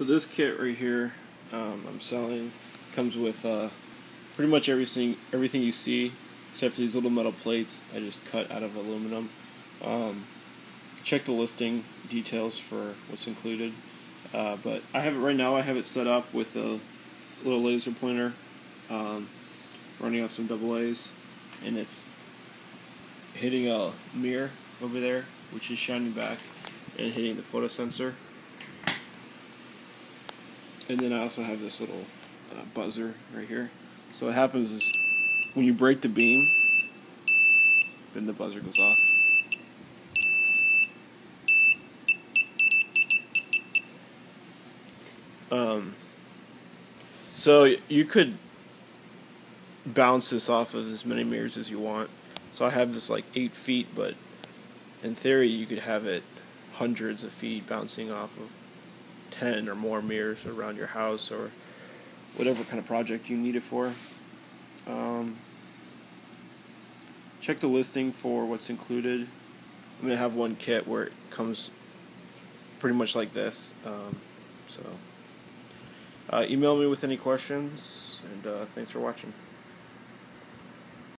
So this kit right here, um, I'm selling, comes with uh, pretty much everything everything you see, except for these little metal plates I just cut out of aluminum. Um, check the listing details for what's included. Uh, but I have it right now. I have it set up with a little laser pointer, um, running off some double A's, and it's hitting a mirror over there, which is shining back, and hitting the photo sensor. And then I also have this little uh, buzzer right here. So what happens is when you break the beam, then the buzzer goes off. Um, so you could bounce this off of as many mirrors as you want. So I have this like eight feet, but in theory you could have it hundreds of feet bouncing off of 10 or more mirrors around your house or whatever kind of project you need it for. Um, check the listing for what's included. I'm going to have one kit where it comes pretty much like this. Um, so uh, email me with any questions, and uh, thanks for watching.